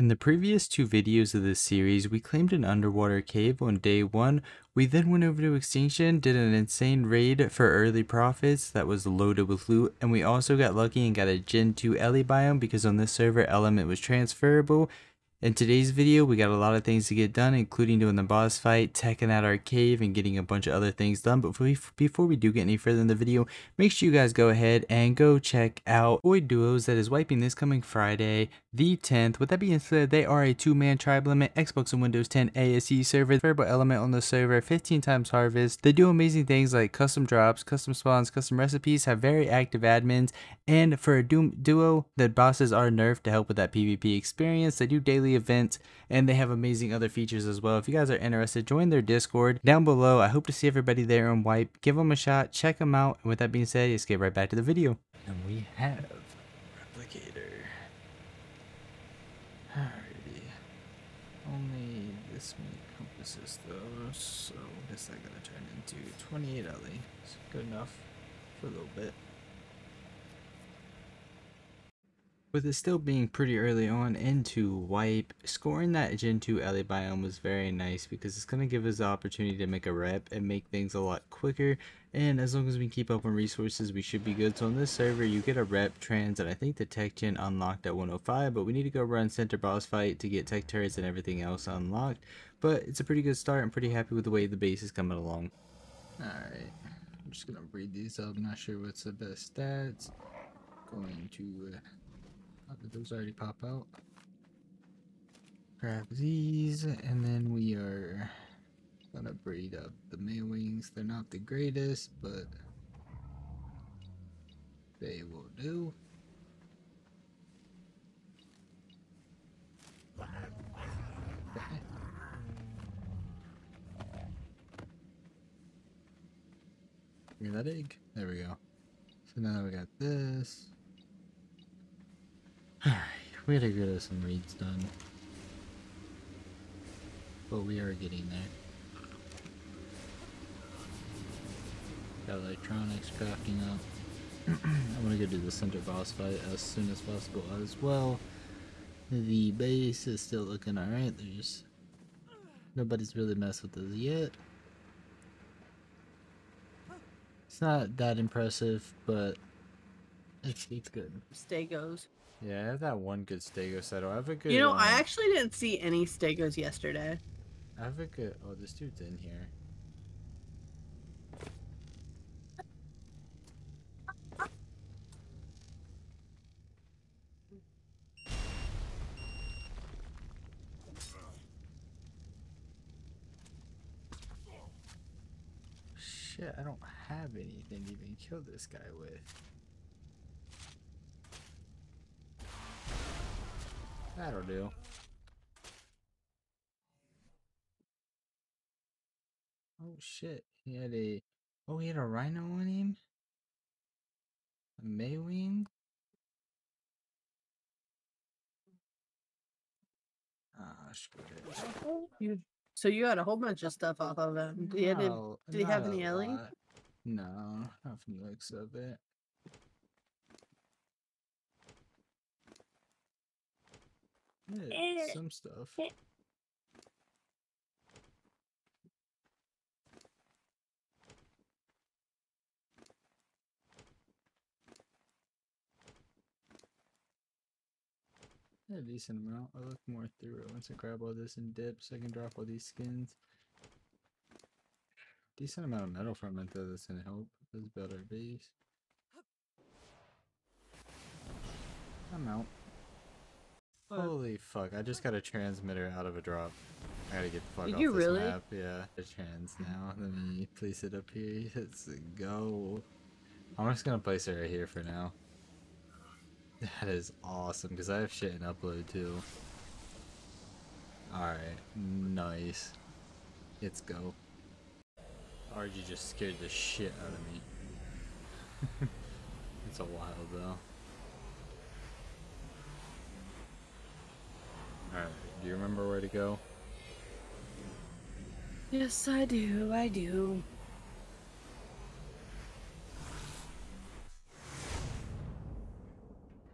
In the previous two videos of this series, we claimed an underwater cave on day 1, we then went over to Extinction, did an insane raid for early profits that was loaded with loot, and we also got lucky and got a Gen 2 Ellie biome because on this server element was transferable, in today's video, we got a lot of things to get done, including doing the boss fight, teching out our cave, and getting a bunch of other things done. But before we do get any further in the video, make sure you guys go ahead and go check out Void Duos that is wiping this coming Friday, the 10th. With that being said, they are a two-man tribe limit, Xbox and Windows 10 ASE server, variable element on the server, 15 times harvest. They do amazing things like custom drops, custom spawns, custom recipes, have very active admins, and for a Doom duo, the bosses are nerfed to help with that PvP experience. They do daily event and they have amazing other features as well. If you guys are interested, join their Discord down below. I hope to see everybody there on Wipe. Give them a shot, check them out. And with that being said, let's get right back to the video. And we have Replicator. Alrighty. Only this many compasses though, so I guess I gotta turn into 28 Ellie. It's good enough for a little bit. With it still being pretty early on into wipe, scoring that Gen 2 Ellie biome was very nice because it's going to give us the opportunity to make a rep and make things a lot quicker and as long as we keep up on resources we should be good. So on this server you get a rep trans and I think the tech gen unlocked at 105 but we need to go run center boss fight to get tech turrets and everything else unlocked but it's a pretty good start. I'm pretty happy with the way the base is coming along. Alright, I'm just going to breed these up, not sure what's the best stats. Going to... Uh, did those already pop out? Grab these, and then we are gonna breed up the Maewings. They're not the greatest, but they will do. Give me that egg. There we go. So now we got this. Alright, we gotta get some reads done. But we are getting there. Got electronics crafting up. I'm gonna go do the center boss fight as soon as possible as well. The base is still looking alright. There's nobody's really messed with us yet. It's not that impressive, but it's, it's good. Stegos. Yeah, I have that one good stego settle. I have a good. You know, um, I actually didn't see any stegos yesterday. I have a good. Oh, this dude's in here. Shit, I don't have anything to even kill this guy with. That'll do. Oh shit, he had a... Oh, he had a rhino on him? A Maewing? Ah, screw it. so you had a whole bunch of stuff off of him. Did, no, he, did he have any Ellie? No, not from the looks of Yeah, eh, some stuff. Eh. A decent amount. I look more through it once I grab all this and dip so I can drop all these skins. Decent amount of metal from it though that's gonna help. Let's build our base. I'm out. Holy fuck, I just got a transmitter out of a drop. I gotta get the fuck Did off you this really? map. Yeah, the trans now. Let me place it up here. Let's go. I'm just gonna place it right here for now. That is awesome, because I have shit in upload too. Alright, nice. Let's go. RG just scared the shit out of me. it's a while though. Alright, do you remember where to go? Yes, I do, I do.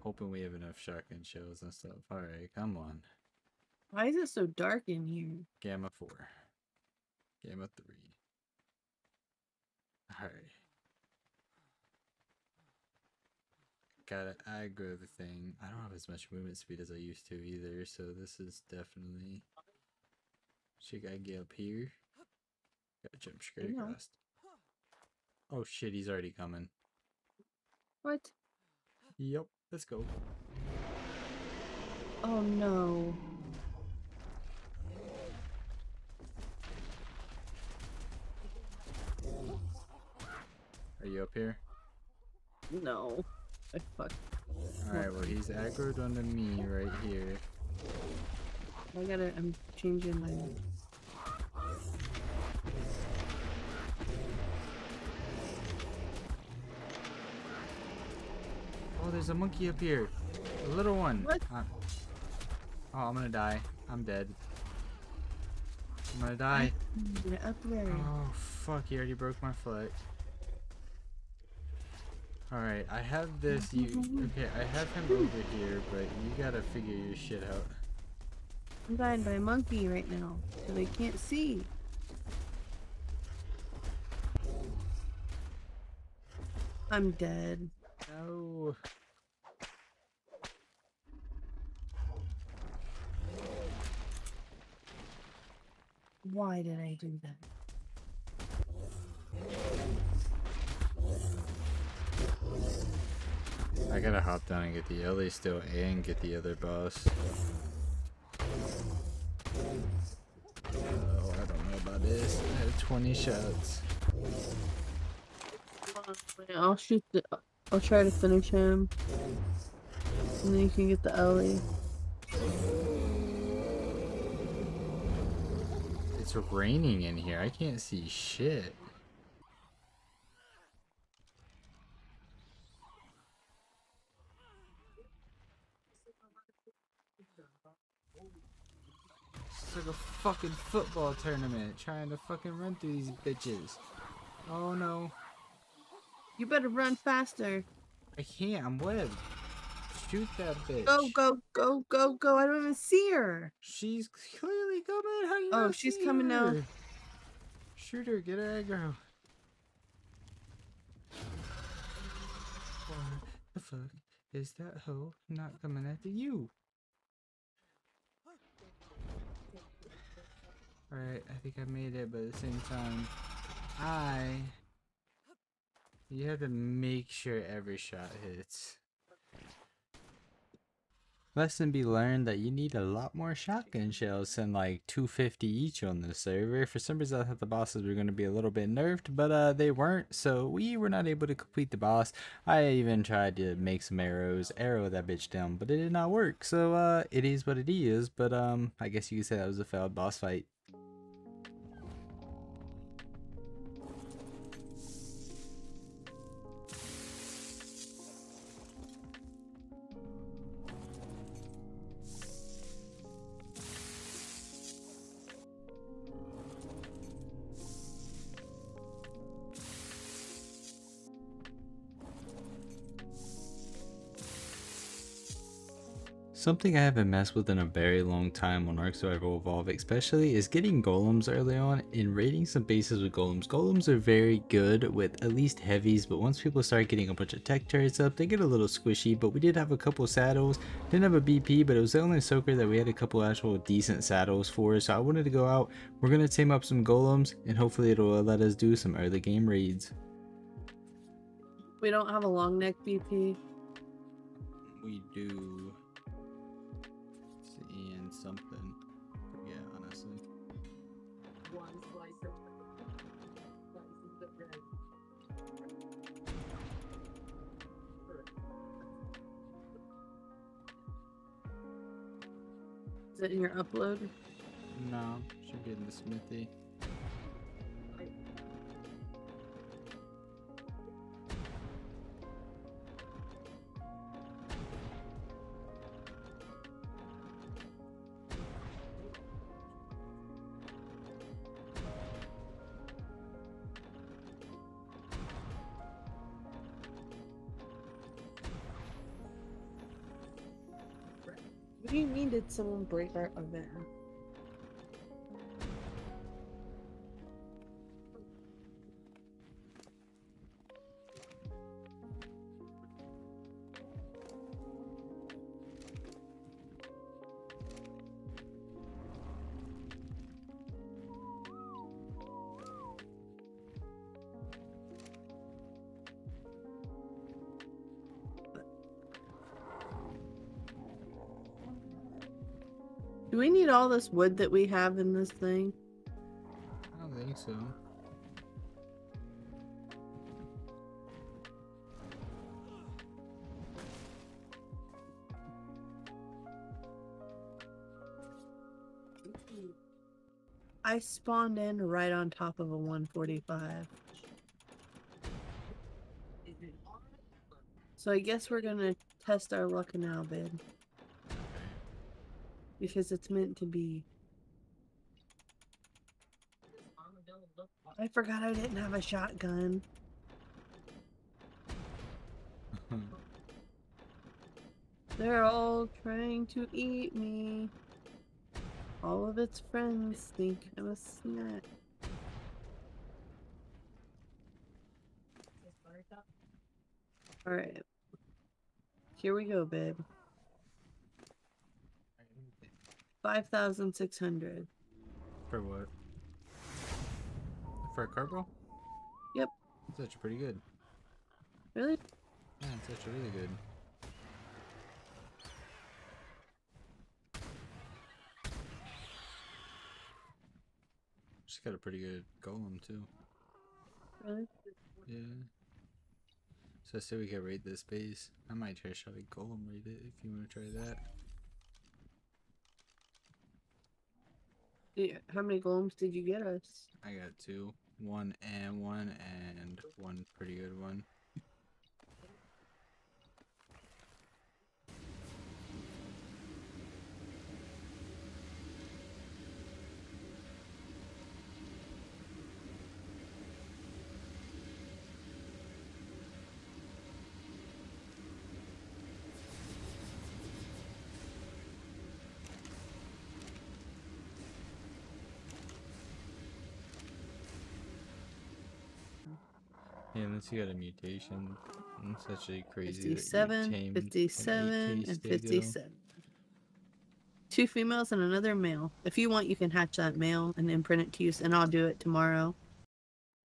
Hoping we have enough shotgun shells and stuff. Alright, come on. Why is it so dark in here? Gamma 4. Gamma 3. Alright. Gotta aggro the thing. I don't have as much movement speed as I used to either, so this is definitely... Should I get up here? Gotta jump straight across. Oh shit, he's already coming. What? Yep, let's go. Oh no. Are you up here? No. I fuck. Alright, well he's aggroed onto me right here. I gotta. I'm changing my. Oh, there's a monkey up here. A little one. What? Uh, oh, I'm gonna die. I'm dead. I'm gonna die. Get up there. Oh, fuck. He already broke my foot. Alright, I have this. You Okay, I have him over here, but you gotta figure your shit out. I'm dying by a monkey right now, so they can't see. I'm dead. No. Why did I do that? I gotta hop down and get the Ellie still and get the other boss. Oh, I don't know about this. I have 20 shots. I'll shoot the. I'll try to finish him. And then you can get the Ellie. It's raining in here. I can't see shit. It's like a fucking football tournament trying to fucking run through these bitches. Oh no. You better run faster. I can't. I'm webbed. Shoot that bitch. Go, go, go, go, go. I don't even see her. She's clearly coming. How you Oh, she's coming now. Shoot her. Get her aggro. What the fuck is that hoe not coming after you? Alright, I think I made it, but at the same time, I. You have to make sure every shot hits. Lesson be learned that you need a lot more shotgun shells than like 250 each on this server. For some reason I thought the bosses were going to be a little bit nerfed, but uh, they weren't, so we were not able to complete the boss. I even tried to make some arrows, arrow that bitch down, but it did not work. So uh, it is what it is, but um, I guess you could say that was a failed boss fight. Something I haven't messed with in a very long time on Ark Survival Evolve especially is getting golems early on and raiding some bases with golems. Golems are very good with at least heavies but once people start getting a bunch of tech turrets up they get a little squishy but we did have a couple saddles. Didn't have a BP but it was the only soaker that we had a couple actual decent saddles for so I wanted to go out. We're going to tame up some golems and hopefully it'll let us do some early game raids. We don't have a long neck BP. We do. And something. Forget honestly. Is it in your upload? No, should be in the smithy. Do you mean did someone break our event? Do we need all this wood that we have in this thing? I don't think so. I spawned in right on top of a 145. So I guess we're gonna test our luck now, babe. Because it's meant to be. I forgot I didn't have a shotgun. They're all trying to eat me. All of its friends think I'm a snack. Alright. Here we go, babe. 5,600. For what? For a carbo? Yep. That's actually pretty good. Really? Yeah, it's actually really good. She's got a pretty good golem too. Really? Yeah. So I say we can raid this base. I might try to golem raid it if you want to try that. How many golems did you get us? I got two. One and one and one pretty good one. Yeah, unless you got a mutation. Mm, it's actually crazy. that you 57, tamed an 57, and 57. Two females and another male. If you want, you can hatch that male and imprint it to use, and I'll do it tomorrow.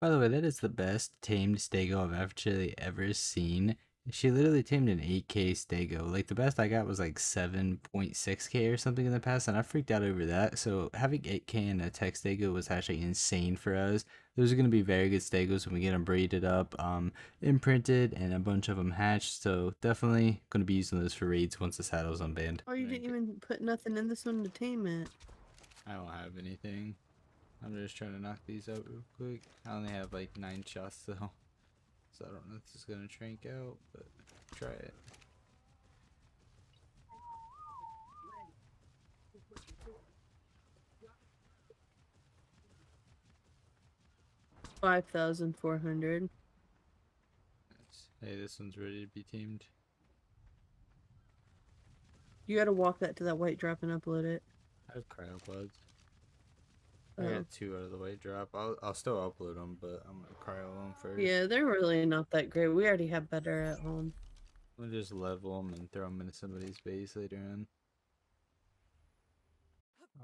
By the way, that is the best tamed stego I've actually ever seen. She literally tamed an 8k stego. Like the best I got was like 7.6k or something in the past, and I freaked out over that. So having 8k in a tech stego was actually insane for us. Those are going to be very good stegos when we get them braided up, um, imprinted, and a bunch of them hatched. So definitely going to be using those for raids once the saddle's unbanned. Oh, you didn't even put nothing in this one to tame it. I don't have anything. I'm just trying to knock these out real quick. I only have like nine shots though. So I don't know if this is gonna trank out, but try it. Five thousand four hundred. Hey, this one's ready to be teamed. You gotta walk that to that white drop and upload it. I have cryopods. I Oh. got two out of the way drop. I'll, I'll still upload them, but I'm gonna cryo them first. Yeah, they're really not that great. We already have better at home. We'll just level them and throw them into somebody's base later on.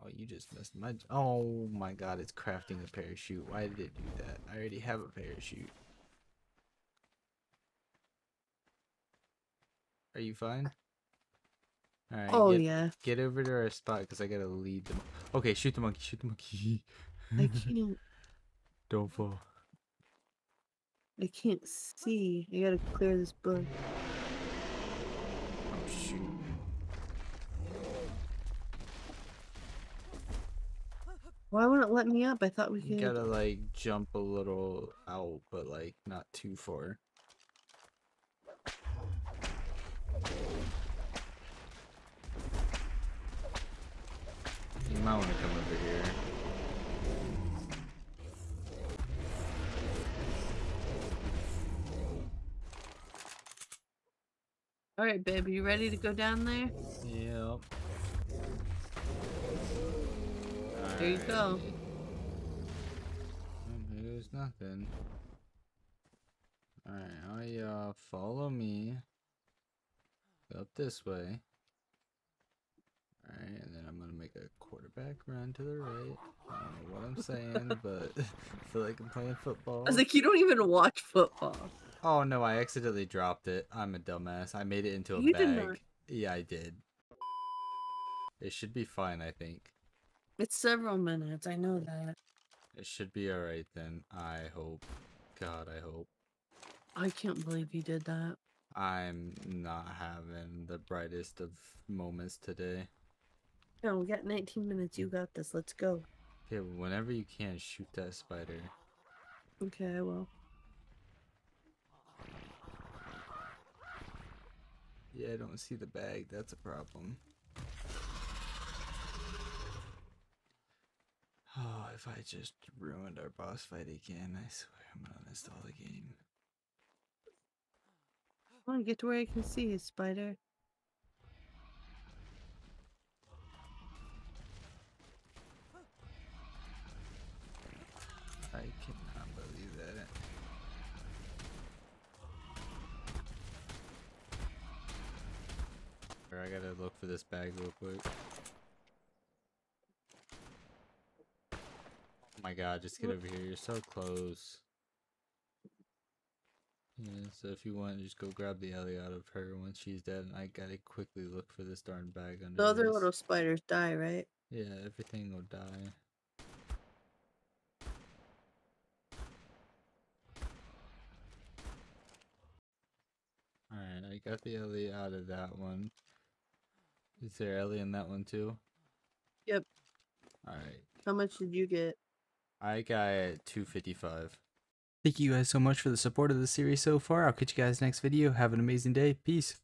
Oh, you just missed my. Oh my god, it's crafting a parachute. Why did it do that? I already have a parachute. Are you fine? Alright, oh get, yeah, get over to our spot because I gotta lead them. Okay, shoot the monkey, shoot the monkey. I can't. Don't fall. I can't see. I gotta clear this book. Oh, shoot. Why wouldn't it let me up? I thought we You gotta like jump a little out, but like not too far. You might want to come over here. Alright, babe, you ready to go down there? Yep. There right. you go. There's nothing. Alright, I you uh, follow me. Up this way. Alright, and then I'm gonna make a quarterback run to the right. I don't know what I'm saying, but I feel like I'm playing football. I was like, you don't even watch football. Oh no, I accidentally dropped it. I'm a dumbass. I made it into a You bag. did not. Yeah, I did. It should be fine, I think. It's several minutes. I know that. It should be alright then. I hope. God, I hope. I can't believe you did that. I'm not having the brightest of moments today. No, we got 19 minutes. You got this. Let's go. Okay, whenever you can, shoot that spider. Okay, I will. Yeah, I don't see the bag. That's a problem. Oh, if I just ruined our boss fight again, I swear I'm gonna uninstall the game. Come on, get to where I can see you, spider. I gotta look for this bag real quick. Oh my god, just get over here. You're so close. Yeah, so if you want, just go grab the Ellie out of her once she's dead, and I gotta quickly look for this darn bag under The other this. little spiders die, right? Yeah, everything will die. Alright, I got the Ellie out of that one. Is there Ellie in that one too? Yep. Alright. How much did you get? I got 255. Thank you guys so much for the support of the series so far. I'll catch you guys next video. Have an amazing day. Peace.